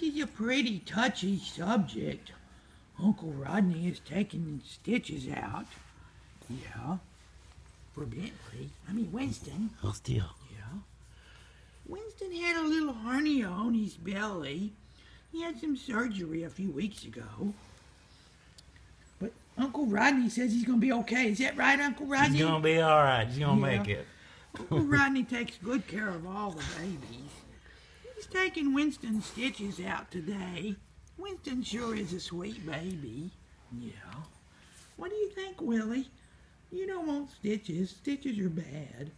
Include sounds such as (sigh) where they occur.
this is a pretty touchy subject. Uncle Rodney is taking stitches out. Yeah. For Bentley. I mean, Winston. Oh, still. Yeah. Winston had a little hernia on his belly. He had some surgery a few weeks ago. But Uncle Rodney says he's going to be okay. Is that right, Uncle Rodney? He's gonna be all right. He's gonna Yeah. make it. Uncle (laughs) Rodney takes good care of all the babies. Taking Winston's stitches out today. Winston sure is a sweet baby. Yeah. What do you think, Willie? You don't want stitches. Stitches are bad.